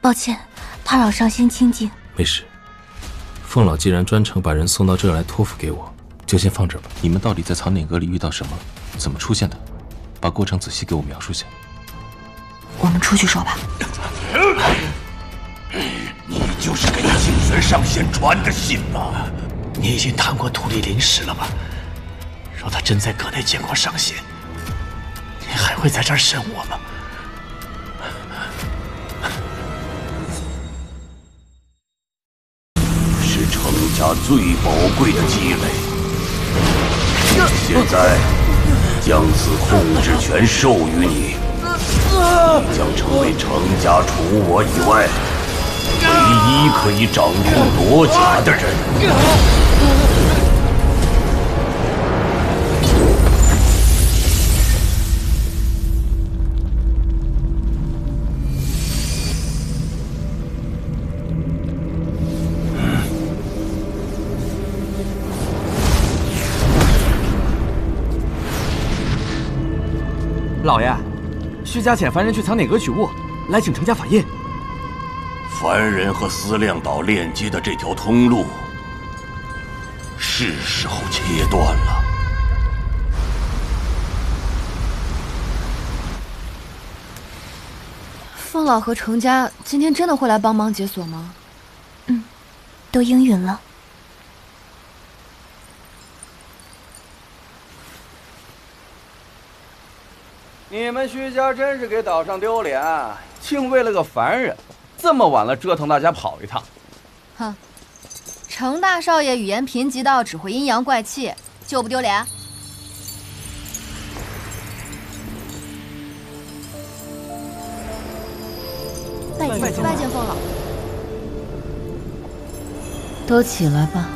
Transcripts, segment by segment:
抱歉，打扰上仙清静。没事。凤老既然专程把人送到这儿来托付给我，就先放这儿吧。你们到底在藏碾阁里遇到什么？怎么出现的？把过程仔细给我描述下。我们出去说吧。你就是给清玄上仙传的信吗？你已经谈过土地灵石了吗？若他真在阁内见过上仙，你还会在这儿审我吗？最宝贵的积累，现在将此控制权授予你，你将成为程家除我以外唯一可以掌控罗家的人。老爷，徐家遣凡人去藏碾阁取物，来请程家法印。凡人和思量岛链接的这条通路，是时候切断了。凤老和程家今天真的会来帮忙解锁吗？嗯，都应允了。你们徐家真是给岛上丢脸，竟为了个凡人，这么晚了折腾大家跑一趟。哼，程大少爷语言贫瘠到只会阴阳怪气，就不丢脸？拜见拜见凤老。都起来吧。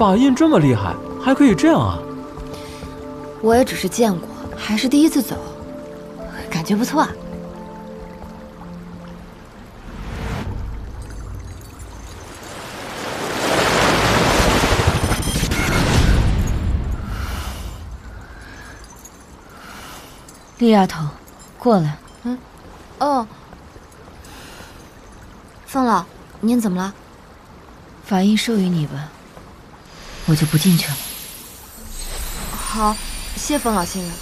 法印这么厉害，还可以这样啊！我也只是见过，还是第一次走，感觉不错啊。厉丫头，过来。嗯，哦，凤老，您怎么了？法印授予你吧，我就不进去了。好，谢冯老先生。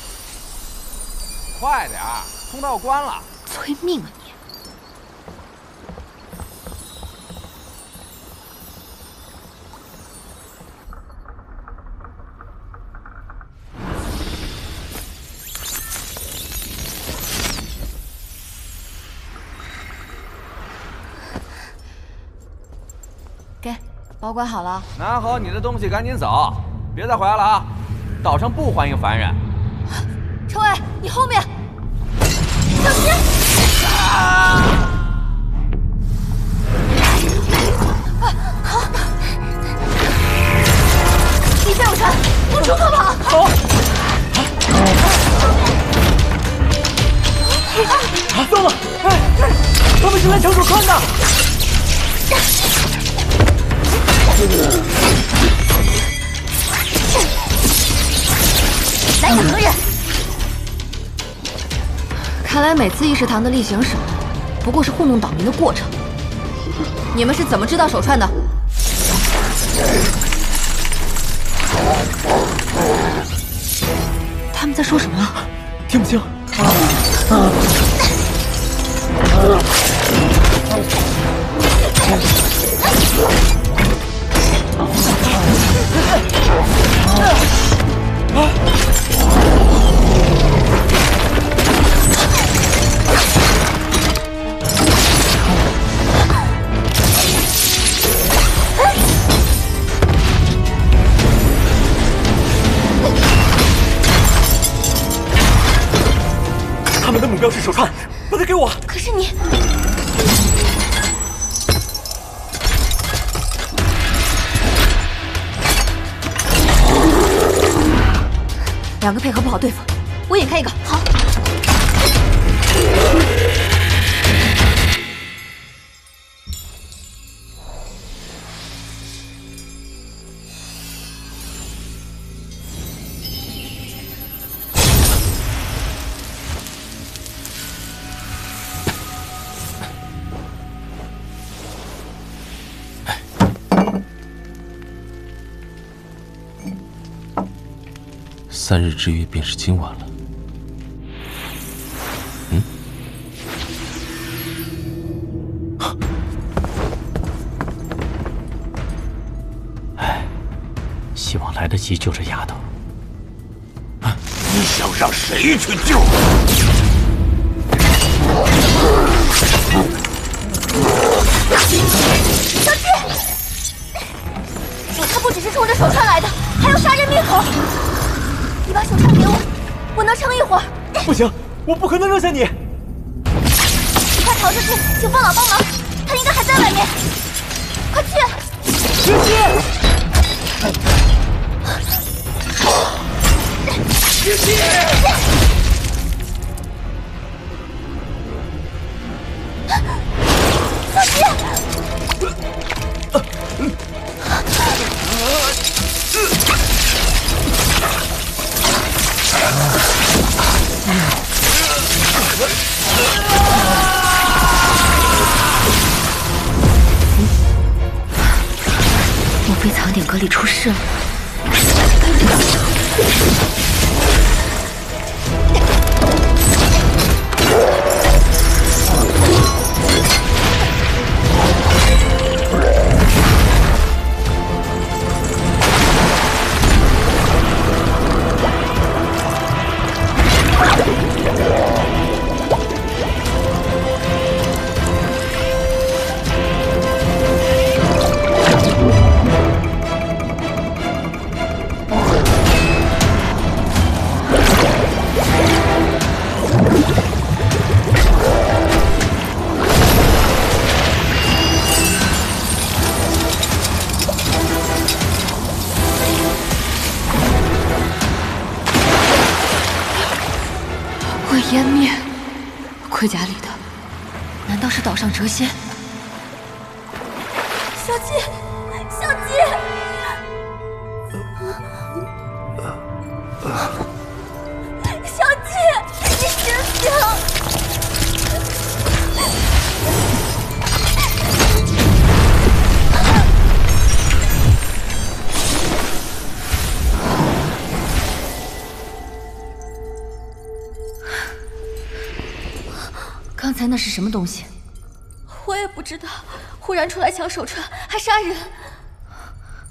快点儿，通道关了。催命啊保管好了。拿好你的东西，赶紧走，别再回来了啊！岛上不欢迎凡人。程伟，你后面，小心！底下有船，往出口跑！走！啊糟了！哎，他们是来抢手川的！来者何人？看来每次议事堂的例行审，不过是糊弄岛民的过程。你们是怎么知道手串的？他们在说什么？听不清。啊他们的目标是手串，把它给我。可是你。两个配合不好对付，我引开一个。三日之约便是今晚了。嗯，唉，希望来得及救这丫头。你想让谁去救？小七，他不只是冲着手串来的，还要杀人灭口。你把手串给我，我能撑一会儿。不行，我不可能扔下你。你快逃出去，请方老帮忙，他应该还在外面。快去！小七，小七。小七！莫非藏点阁里出事了？盔甲里的难道是岛上谪仙？才那是什么东西？我也不知道，忽然出来抢手串，还杀人。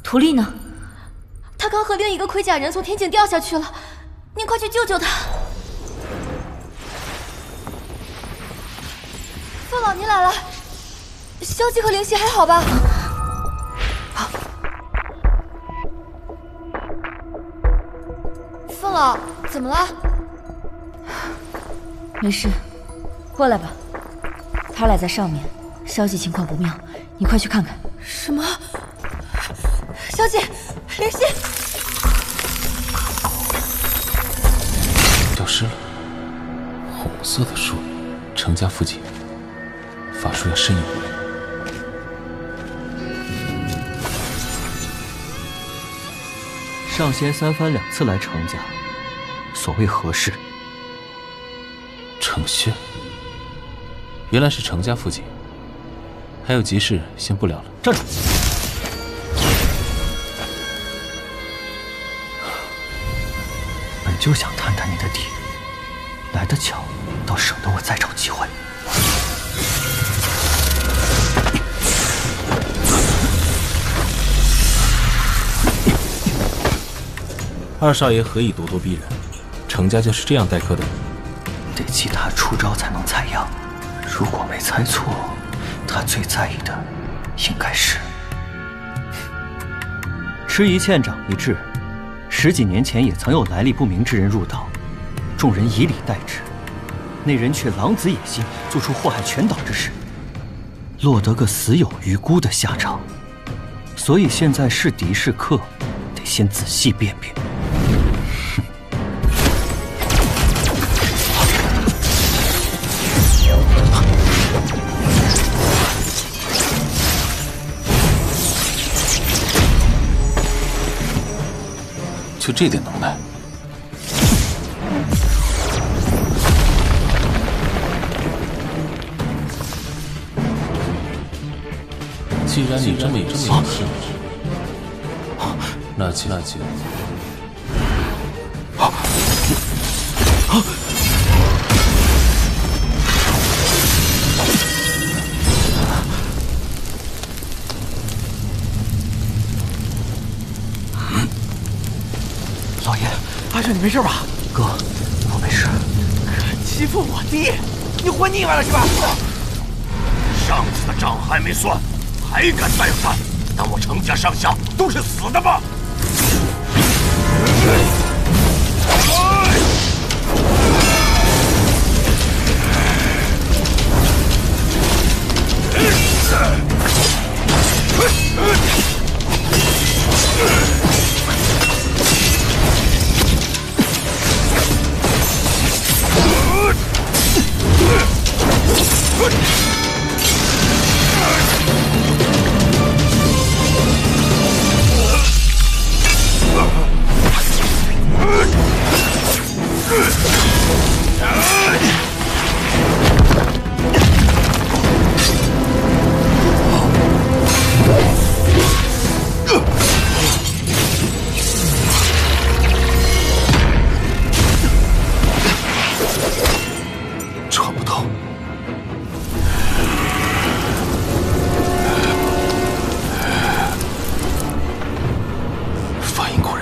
图丽呢？他刚和另一个盔甲人从天井掉下去了，您快去救救他！凤老，您来了。萧姬和灵犀还好吧？凤老，怎么了？没事，过来吧。他俩在上面，消息情况不妙，你快去看看。什么？小姐，灵犀，消失了。红色的树，程家附近，法术要深有不灵。上仙三番两次来程家，所谓何事？程轩，原来是程家附近，还有急事，先不聊了。站住！本就想探探你的底，来得巧，倒省得我再找机会。二少爷何以咄咄逼人？程家就是这样待客的吗？得其他出招才能采样。如果没猜错，他最在意的应该是吃一堑长一智。十几年前也曾有来历不明之人入岛，众人以礼待之，那人却狼子野心，做出祸害全岛之事，落得个死有余辜的下场。所以现在是敌是客，得先仔细辨辨。就这点能耐？既然你这么有信心，那就那就。你没事吧？哥，我没事。欺负我弟，你活腻歪了是吧？上次的账还没算，还敢再犯？当我程家上下都是死的吗？抓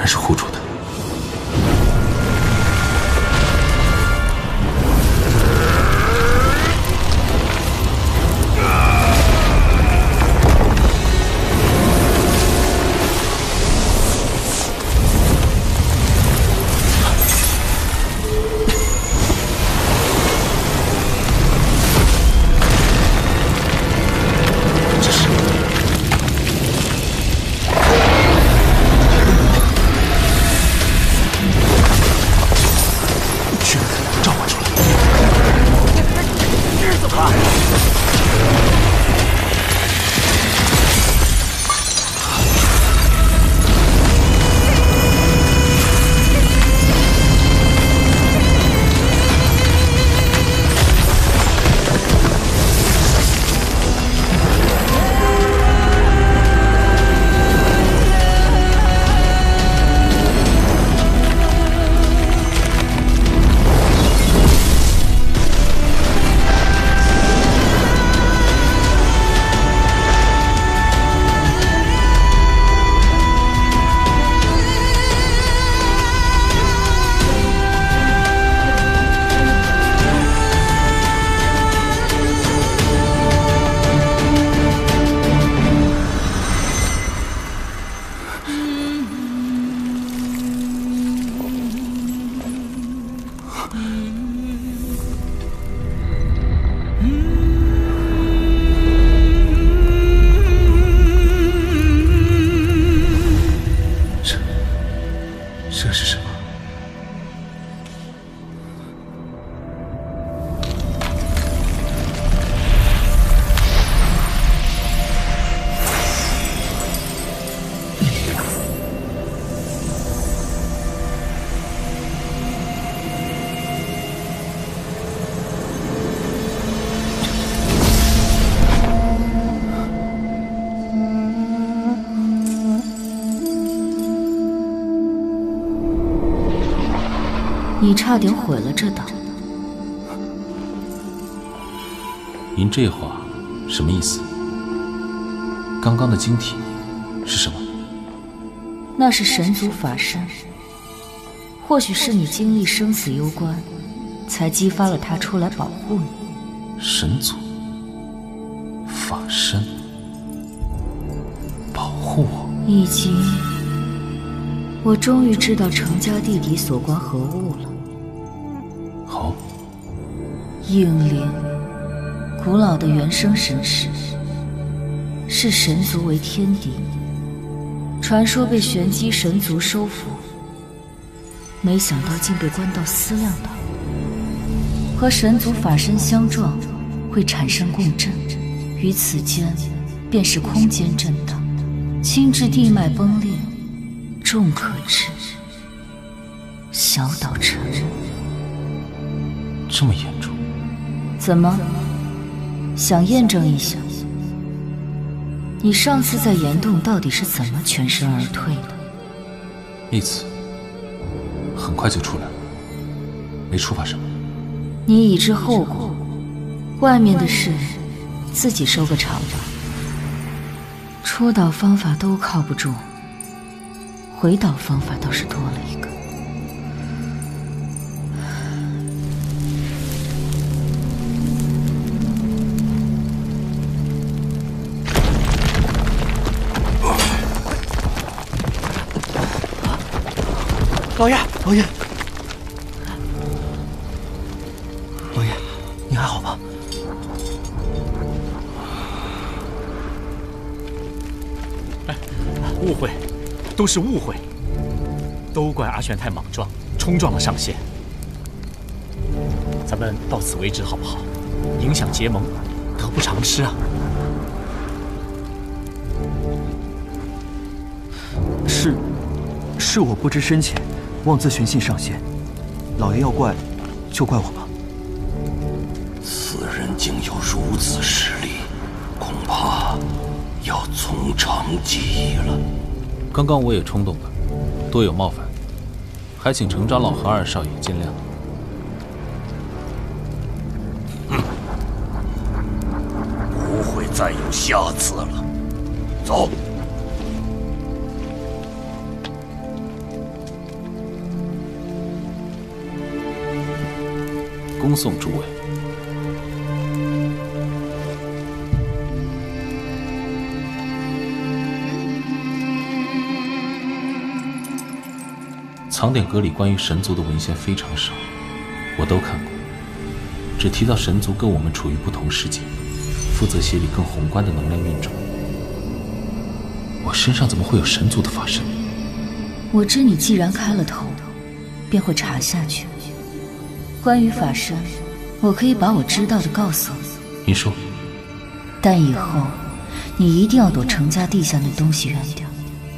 是护主的。差点毁了这岛。您这话什么意思？刚刚的晶体是什么？那是神族法身，或许是你经历生死攸关，才激发了他出来保护你。神族法身保护我。以及，我终于知道程家弟弟所观何物了。好，应灵，古老的原生神石，视神族为天敌。传说被玄机神族收服，没想到竟被关到思量岛。和神族法身相撞，会产生共振，于此间便是空间震荡，轻至地脉崩裂，重可致小岛沉，这么严重？怎么想验证一下？你上次在岩洞到底是怎么全身而退的？一次，很快就出来了，没触发什么。你已知后果，外面的事自己收个场吧。出岛方法都靠不住，回岛方法倒是多了一个。老爷，老爷，老爷，你还好吧？哎误会，都是误会，都怪阿玄太莽撞，冲撞了上线。咱们到此为止好不好？影响结盟，得不偿失啊！是，是我不知深浅，妄自寻衅上仙。老爷要怪，就怪我吧。此人竟有如此实力，恐怕要从长计议了。刚刚我也冲动了，多有冒犯，还请程长老和二少爷见谅。哼不会再有下次了。走。恭送诸位。藏典阁里关于神族的文献非常少，我都看过，只提到神族跟我们处于不同世界，负责协理更宏观的能量运转。我身上怎么会有神族的法身？我知你既然开了头，便会查下去。关于法身，我可以把我知道的告诉你。你说。但以后，你一定要躲程家地下那东西远点，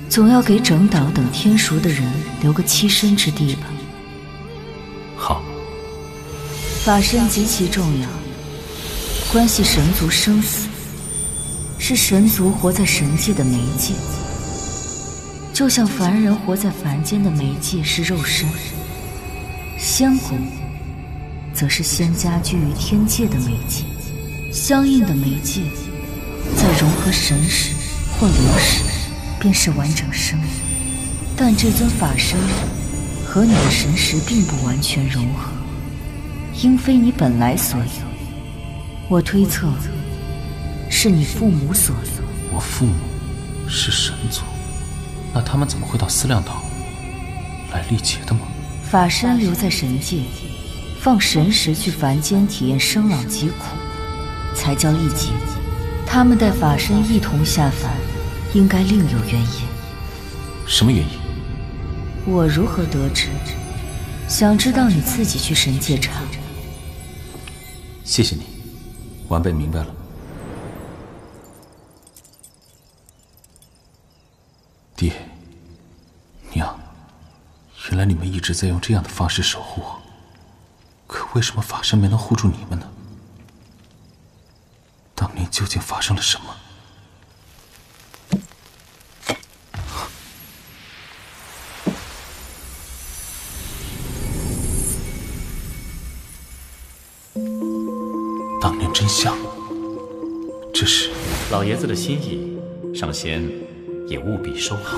总要给整岛等天熟的人留个栖身之地吧。好。法身极其重要，关系神族生死，是神族活在神界的媒介，就像凡人活在凡间的媒介是肉身，仙骨。则是仙家居于天界的媒介，相应的媒介在融合神识或灵识，便是完整生命。但这尊法身和你的神识并不完全融合，应非你本来所有。我推测，是你父母所有。我父母是神族，那他们怎么会到思量岛来历劫的吗？法身留在神界。放神识去凡间体验生老疾苦，才叫历劫。他们带法身一同下凡，应该另有原因。什么原因？我如何得知？想知道你自己去神界查。谢谢你，晚辈明白了。爹，娘，原来你们一直在用这样的方式守护我。可为什么法身没能护住你们呢？当年究竟发生了什么？当年真相，这是老爷子的心意，上仙也务必收好。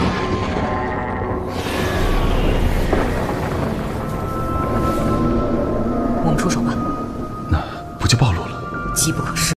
机不可失。